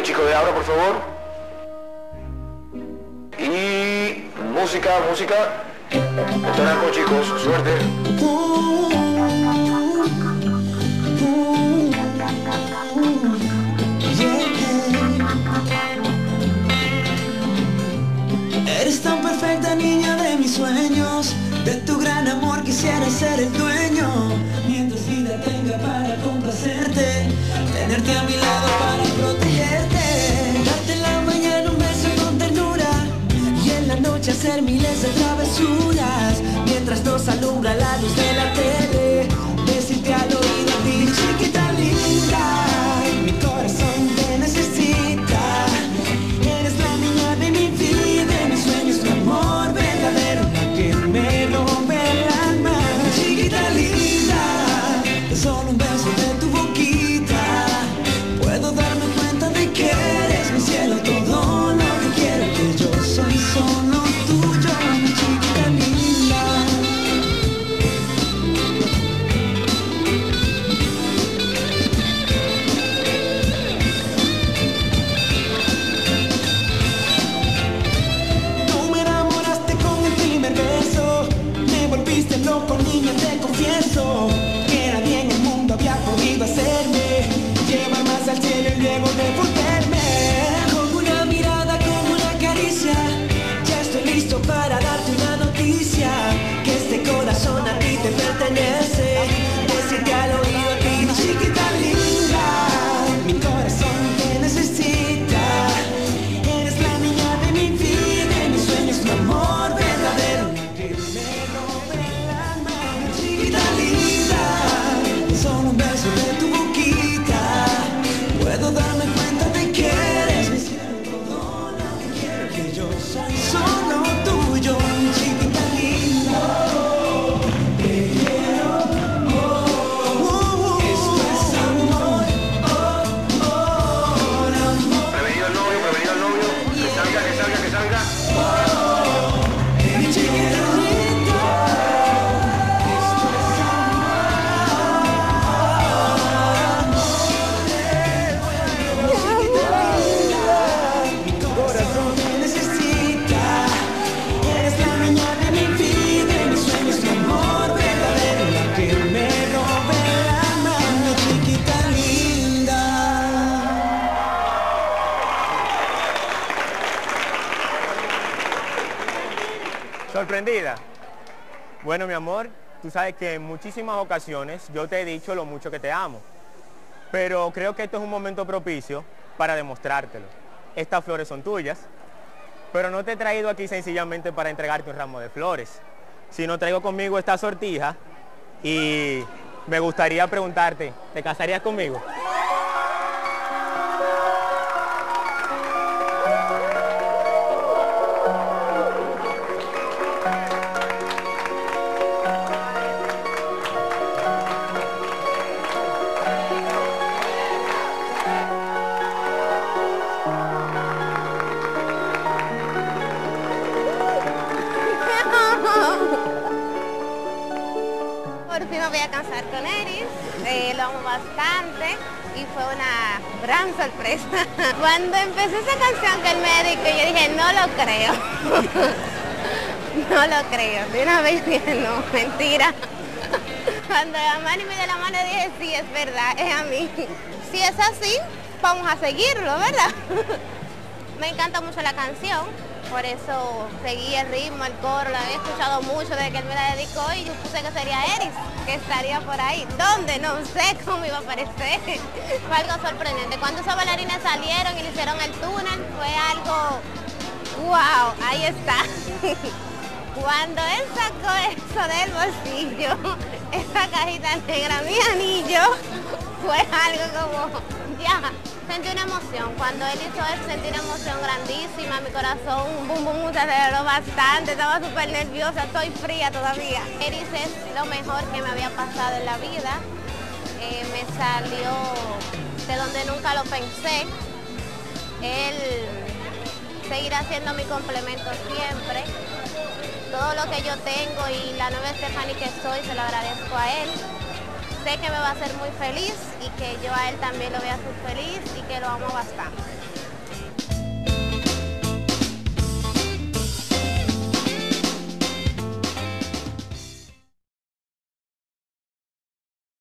Pedido chico de ahora, por favor. Y música, música. Entonarco, chicos, suerte. Eres tan perfecta niña de mis sueños De tu gran amor quisiera ser el dueño Mientras vida tenga para complacerte Tenerte a mi lado para protegerte de travesuras Mientras nos alumbra este corazón a ti te pertenece ¿Sorprendida? Bueno, mi amor, tú sabes que en muchísimas ocasiones yo te he dicho lo mucho que te amo. Pero creo que esto es un momento propicio para demostrártelo. Estas flores son tuyas, pero no te he traído aquí sencillamente para entregarte un ramo de flores, sino traigo conmigo esta sortija y me gustaría preguntarte, ¿te casarías conmigo? Voy a casar con Eris, eh, lo amo bastante y fue una gran sorpresa. Cuando empecé esa canción que él me dedicó, yo dije, no lo creo. no lo creo. De una vez dije, no, mentira. Cuando Amani me dio la mano dije, sí, es verdad, es a mí. Si es así, vamos a seguirlo, ¿verdad? me encanta mucho la canción, por eso seguí el ritmo, el coro, la había escuchado mucho desde que él me la dedicó y yo puse que sería Eris, que estaría por ahí. ¿Dónde? No sé cómo iba a aparecer. fue algo sorprendente. Cuando esos bailarines salieron y le hicieron el túnel, fue algo, wow, ahí está. Cuando él sacó eso del bolsillo, esa cajita negra, mi anillo, fue algo como, ya, sentí una emoción. Cuando él hizo eso, sentí una emoción grandísima, mi corazón, bum, bum, se aceleró bastante, estaba súper nerviosa, estoy fría todavía. Eris es lo mejor que me había pasado en la vida. Eh, me salió de donde nunca lo pensé. Él seguirá siendo mi complemento siempre. Todo lo que yo tengo y la nueva Stephanie que soy, se lo agradezco a él. Sé que me va a hacer muy feliz y que yo a él también lo voy a hacer feliz y que lo amo bastante.